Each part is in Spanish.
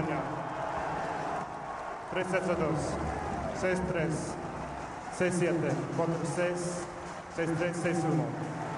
España. 3 sets a 2. 6-3. 6-7. 4-6. 6-3. 6-1.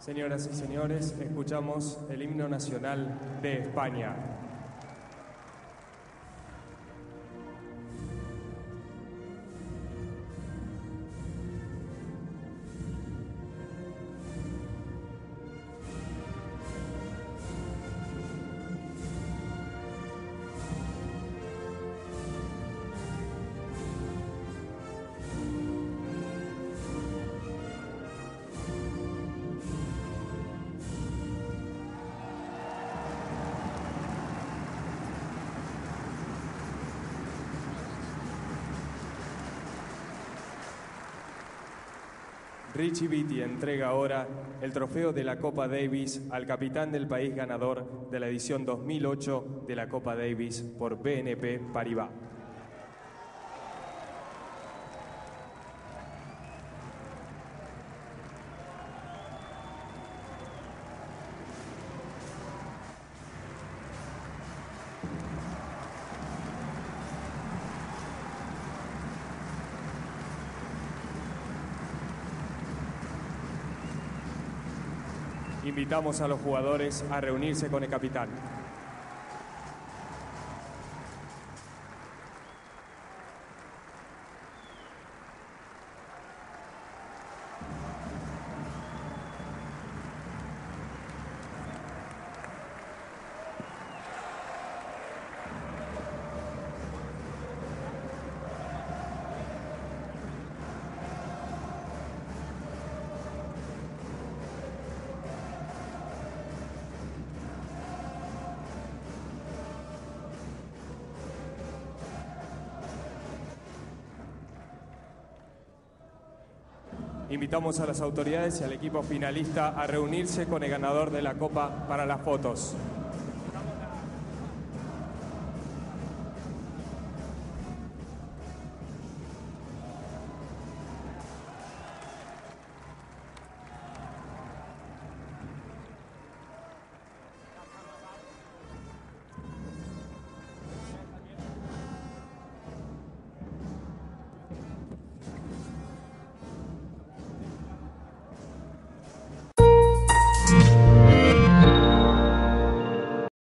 Señoras y señores, escuchamos el himno nacional de España. Richie Vitti entrega ahora el trofeo de la Copa Davis al capitán del país ganador de la edición 2008 de la Copa Davis por BNP Paribas. Invitamos a los jugadores a reunirse con el capitán. Invitamos a las autoridades y al equipo finalista a reunirse con el ganador de la Copa para las fotos.